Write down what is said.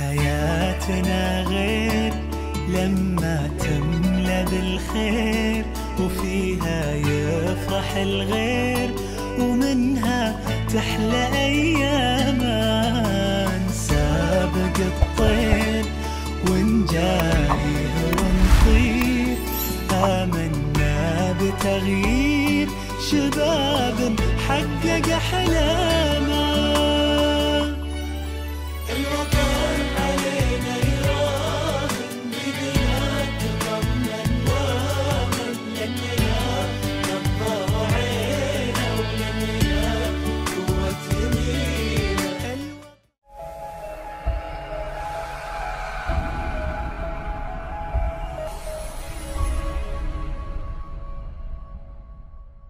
حياتنا غير لما تملى بالخير وفيها يفرح الغير ومنها تحلى أيام نسابق الطير ونجاريه ونطير آمنا بتغيير شباب حقق أحلام